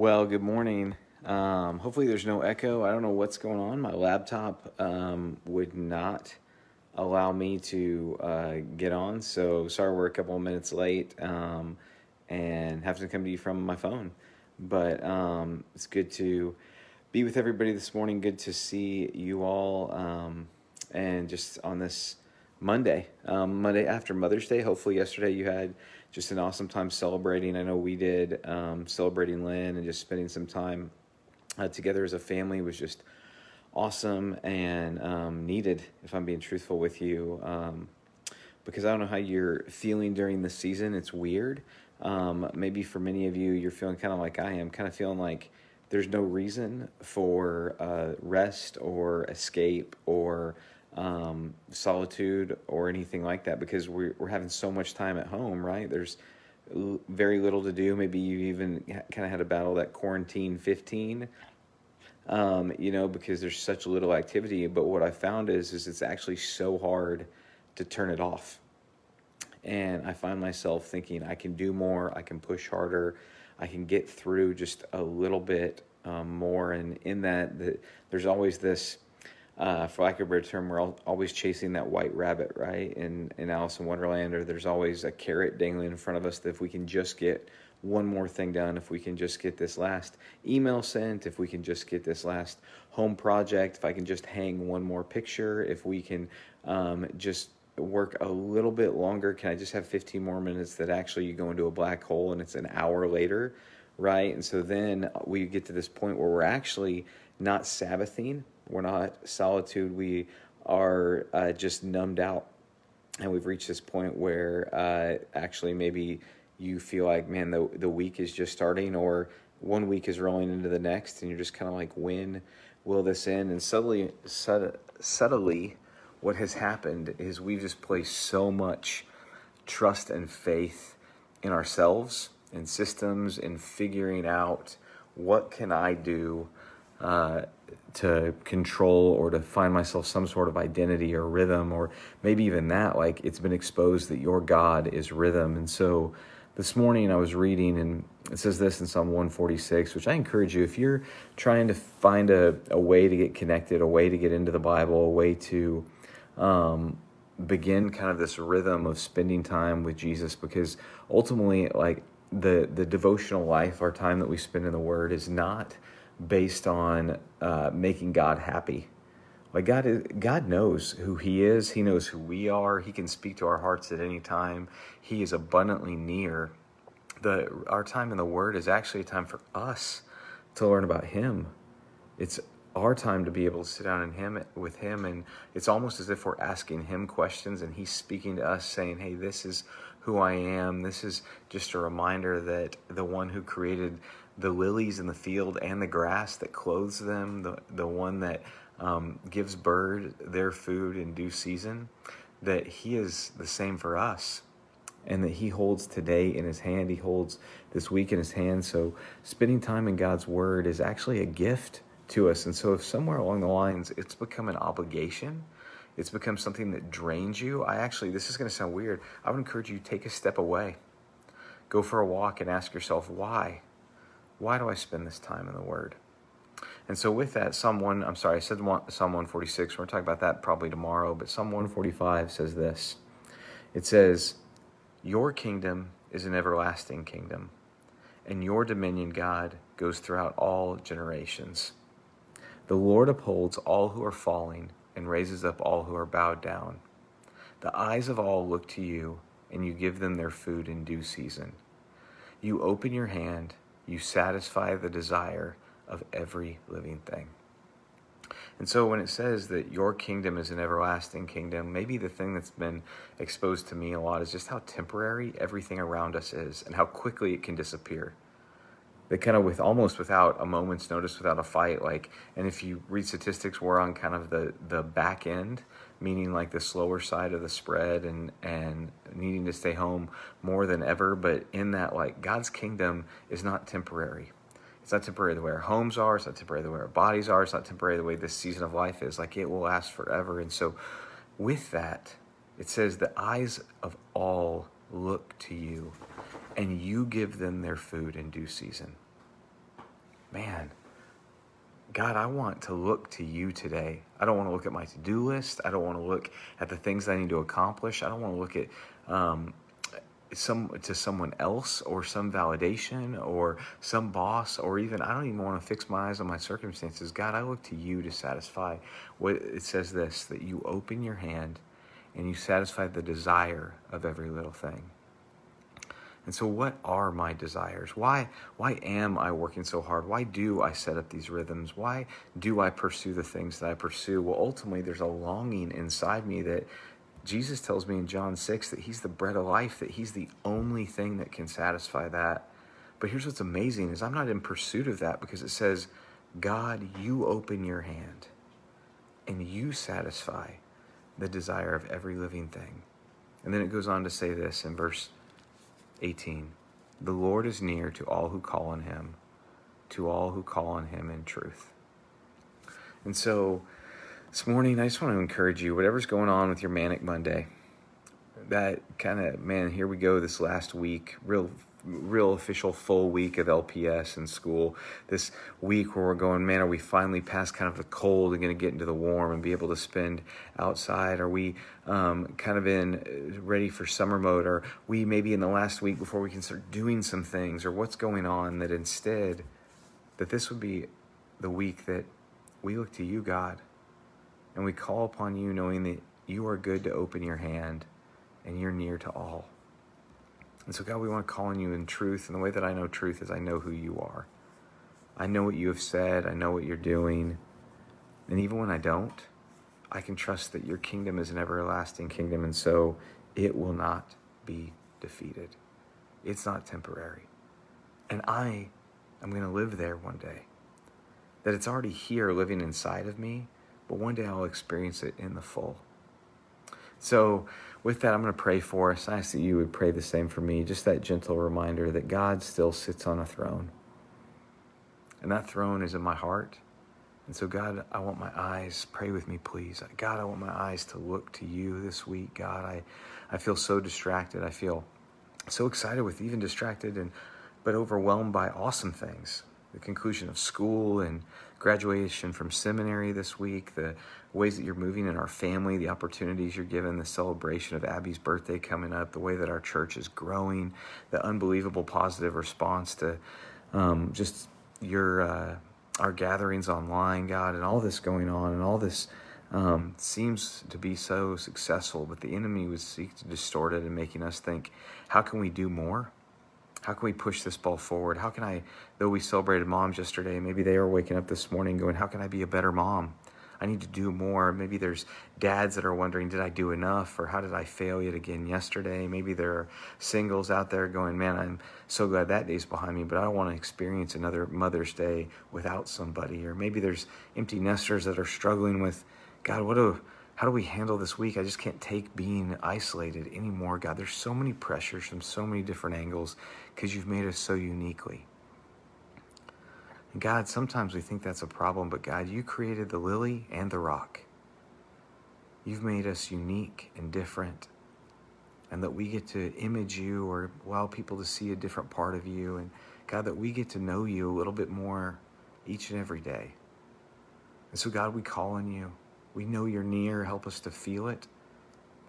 Well, good morning. Um, hopefully, there's no echo. I don't know what's going on. My laptop um, would not allow me to uh, get on, so sorry we're a couple of minutes late um, and have to come to you from my phone. But um, it's good to be with everybody this morning. Good to see you all, um, and just on this Monday, um, Monday after Mother's Day. Hopefully, yesterday you had just an awesome time celebrating. I know we did um, celebrating Lynn and just spending some time uh, together as a family was just awesome and um, needed. If I'm being truthful with you, um, because I don't know how you're feeling during the season. It's weird. Um, maybe for many of you, you're feeling kind of like I am, kind of feeling like there's no reason for uh, rest or escape or um, solitude or anything like that because we're, we're having so much time at home, right? There's very little to do. Maybe you even kind of had to battle that quarantine 15, um, you know, because there's such little activity. But what I found is, is it's actually so hard to turn it off. And I find myself thinking I can do more, I can push harder, I can get through just a little bit um, more. And in that, the, there's always this uh, for lack of a better term, we're always chasing that white rabbit, right? In in Alice in Wonderland, or there's always a carrot dangling in front of us that if we can just get one more thing done, if we can just get this last email sent, if we can just get this last home project, if I can just hang one more picture, if we can um, just work a little bit longer, can I just have 15 more minutes that actually you go into a black hole and it's an hour later, right? And so then we get to this point where we're actually not Sabbathing, we're not solitude. We are uh, just numbed out. And we've reached this point where uh, actually maybe you feel like, man, the, the week is just starting, or one week is rolling into the next, and you're just kind of like, when will this end? And subtly, subtly, what has happened is we've just placed so much trust and faith in ourselves and systems in figuring out what can I do uh, to control or to find myself some sort of identity or rhythm, or maybe even that, like it's been exposed that your God is rhythm. And so this morning I was reading, and it says this in Psalm 146, which I encourage you if you're trying to find a, a way to get connected, a way to get into the Bible, a way to um, begin kind of this rhythm of spending time with Jesus, because ultimately, like the the devotional life, our time that we spend in the Word, is not based on uh, making God happy. Like God, is, God knows who He is. He knows who we are. He can speak to our hearts at any time. He is abundantly near. The our time in the Word is actually a time for us to learn about Him. It's our time to be able to sit down in Him with Him, and it's almost as if we're asking Him questions, and He's speaking to us, saying, "Hey, this is who I am. This is just a reminder that the one who created the lilies in the field and the grass that clothes them, the, the one that um, gives bird their food in due season, that He is the same for us. And that He holds today in His hand, He holds this week in His hand. So, spending time in God's Word is actually a gift to us. And so, if somewhere along the lines it's become an obligation, it's become something that drains you, I actually, this is going to sound weird. I would encourage you to take a step away. Go for a walk and ask yourself, why? Why do I spend this time in the Word? And so, with that, 1, I'm sorry, I said Psalm 146. We're going to talk about that probably tomorrow, but Psalm 145 says this It says, Your kingdom is an everlasting kingdom, and your dominion, God, goes throughout all generations. The Lord upholds all who are falling and raises up all who are bowed down. The eyes of all look to you, and you give them their food in due season. You open your hand you satisfy the desire of every living thing. And so when it says that your kingdom is an everlasting kingdom, maybe the thing that's been exposed to me a lot is just how temporary everything around us is and how quickly it can disappear. That kind of with almost without a moment's notice, without a fight, like, and if you read statistics, we're on kind of the, the back end meaning like the slower side of the spread and and needing to stay home more than ever but in that like God's kingdom is not temporary. It's not temporary the way our homes are it's not temporary the way our bodies are it's not temporary the way this season of life is. Like it will last forever. And so with that it says the eyes of all look to you and you give them their food in due season. Man, God, I want to look to you today. I don't want to look at my to do list. I don't want to look at the things I need to accomplish. I don't want to look at um, some to someone else or some validation or some boss or even I don't even want to fix my eyes on my circumstances. God, I look to you to satisfy what it says this that you open your hand and you satisfy the desire of every little thing. And so what are my desires? Why why am I working so hard? Why do I set up these rhythms? Why do I pursue the things that I pursue? Well, ultimately there's a longing inside me that Jesus tells me in John 6 that he's the bread of life, that he's the only thing that can satisfy that. But here's what's amazing is I'm not in pursuit of that because it says, God, you open your hand and you satisfy the desire of every living thing. And then it goes on to say this in verse 18 The Lord is near to all who call on him, to all who call on him in truth. And so this morning, I just want to encourage you, whatever's going on with your Manic Monday, that kind of, man, here we go this last week, real real official full week of LPS in school. This week where we're going, man, are we finally past kind of the cold and going to get into the warm and be able to spend outside? Are we um, kind of in uh, ready for summer mode? Are we maybe in the last week before we can start doing some things? Or what's going on that instead, that this would be the week that we look to you, God, and we call upon you knowing that you are good to open your hand and you're near to all. And so, God, we want to call on you in truth. And the way that I know truth is I know who you are. I know what you have said, I know what you're doing. And even when I don't, I can trust that your kingdom is an everlasting kingdom. And so it will not be defeated, it's not temporary. And I am going to live there one day. That it's already here living inside of me, but one day I'll experience it in the full. So, with that, I'm going to pray for us. I ask that you would pray the same for me. Just that gentle reminder that God still sits on a throne. And that throne is in my heart. And so, God, I want my eyes, pray with me, please. God, I want my eyes to look to you this week. God, I, I feel so distracted. I feel so excited with even distracted and but overwhelmed by awesome things. The conclusion of school and graduation from seminary this week, the ways that you're moving in our family, the opportunities you're given, the celebration of Abby's birthday coming up, the way that our church is growing, the unbelievable positive response to um, just your uh, our gatherings online, God, and all this going on, and all this um, seems to be so successful, but the enemy would seek to distort it and making us think, how can we do more? How can we push this ball forward? How can I, though we celebrated moms yesterday, maybe they are waking up this morning going, How can I be a better mom? I need to do more. Maybe there's dads that are wondering, Did I do enough? Or how did I fail yet again yesterday? Maybe there are singles out there going, Man, I'm so glad that day's behind me, but I don't want to experience another Mother's Day without somebody. Or maybe there's empty nesters that are struggling with, God, what do how do we handle this week? I just can't take being isolated anymore, God. There's so many pressures from so many different angles because you've made us so uniquely. And God, sometimes we think that's a problem, but God, you created the lily and the rock. You've made us unique and different, and that we get to image you or allow people to see a different part of you. And God, that we get to know you a little bit more each and every day. And so, God, we call on you. We know you're near. Help us to feel it.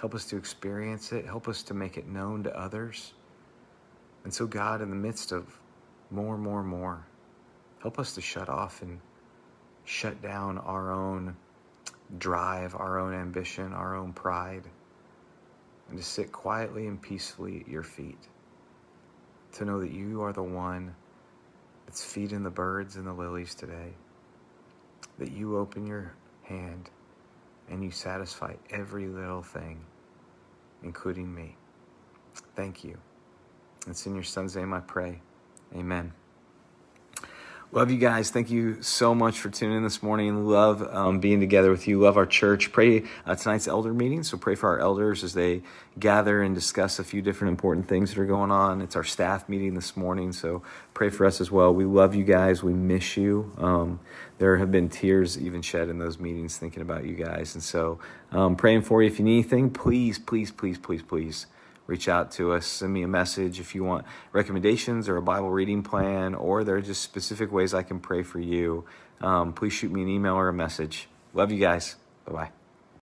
Help us to experience it. Help us to make it known to others. And so, God, in the midst of more, more, more, help us to shut off and shut down our own drive, our own ambition, our own pride, and to sit quietly and peacefully at your feet. To know that you are the one that's feeding the birds and the lilies today. That you open your hand and you satisfy every little thing, including me. Thank you. It's in your son's name I pray. Amen. Love you guys. Thank you so much for tuning in this morning. Love um, being together with you. Love our church. Pray uh, tonight's elder meeting. So pray for our elders as they gather and discuss a few different important things that are going on. It's our staff meeting this morning. So pray for us as well. We love you guys. We miss you. Um, there have been tears even shed in those meetings thinking about you guys. And so um, praying for you. If you need anything, please, please, please, please, please reach out to us, send me a message if you want recommendations or a Bible reading plan, or there are just specific ways I can pray for you. Um, please shoot me an email or a message. Love you guys. Bye bye.